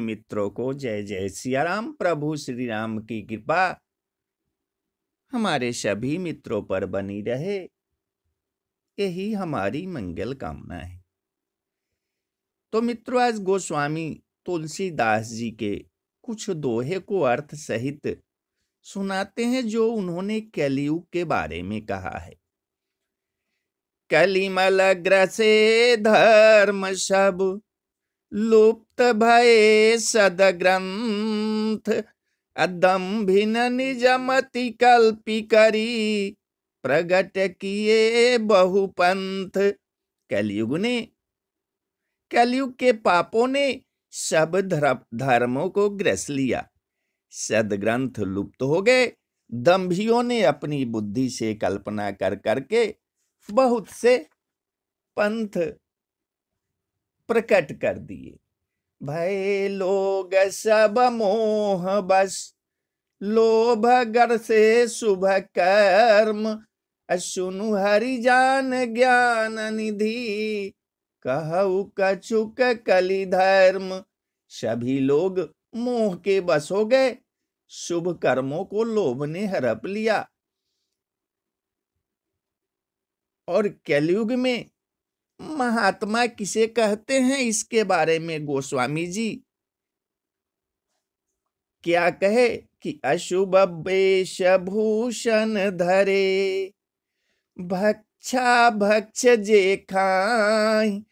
मित्रों को जय जय सिया राम प्रभु श्री राम की कृपा हमारे सभी मित्रों पर बनी रहे। यही हमारी मंगल कामना है। तो मित्रों, आज गोस्वामी तुलसीदास जी के कुछ दोहे को अर्थ सहित सुनाते हैं, जो उन्होंने कलयुग के बारे में कहा है। कलिमल ग्रसे धर्म सब लुप्त भये सद ग्रंथ अदम्भिन निजमति कल्पी करी प्रगट किए बहुपंथ कलयुग ने, कलयुग के पापों ने सब धर्मों को ग्रस लिया। सदग्रंथ लुप्त हो गए। दम्भियों ने अपनी बुद्धि से कल्पना कर, करके बहुत से पंथ प्रकट कर दिए। भय लोग सब मोह बस, लोभ गर से शुभ कर्म। सुनु हरि जान ज्ञान निधि, कहु कछुक कली धर्म सभी लोग मोह के बस हो गए, शुभ कर्मों को लोभ ने हड़प लिया। और कलयुग में महात्मा किसे कहते हैं इसके बारे में, गोस्वामी जी? क्या कहे कि अशुभ वेश भूषण धरे, भक्षा भक्ष जे खाई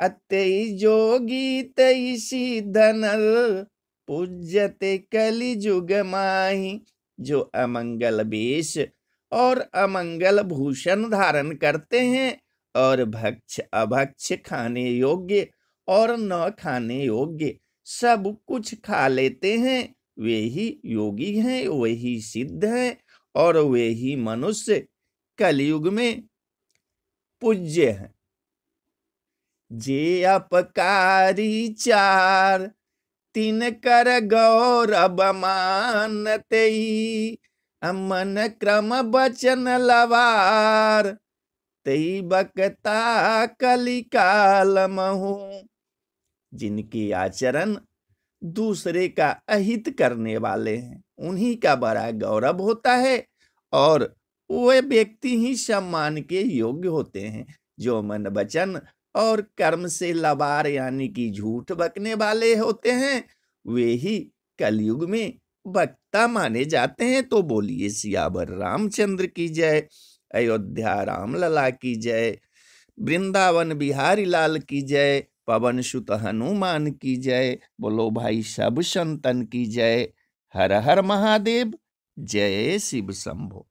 अतई जोगी तई धनल पूज्यते कलि जुग माही, जो अमंगल वेश और अमंगल भूषण धारण करते हैं। और भक्ष, अभक्ष खाने योग्य और न खाने योग्य, सब कुछ खा लेते हैं। वे ही योगी हैं वही सिद्ध हैं और वे ही मनुष्य कलयुग में पूज्य हैं। जे अपकारी चार, तीन कर गौरव मानते अमन क्रम बचन लवार। तई बकता कलिकाल महू जिनके आचरण दूसरे का अहित करने वाले हैं, उन्हीं का बड़ा गौरव होता है और वे व्यक्ति ही सम्मान के योग्य होते हैं, जो मन वचन और कर्म से लबार यानी कि झूठ बकने वाले होते हैं, वे ही कलयुग में वक्ता माने जाते हैं। तो बोलिए, सियावर रामचंद्र की जय। अयोध्या राम लला की जय, वृंदावन बिहारी लाल की जय, पवन सुत हनुमान की जय, बोलो भाई सब संतन की जय। हर हर महादेव, जय शिव शंभो।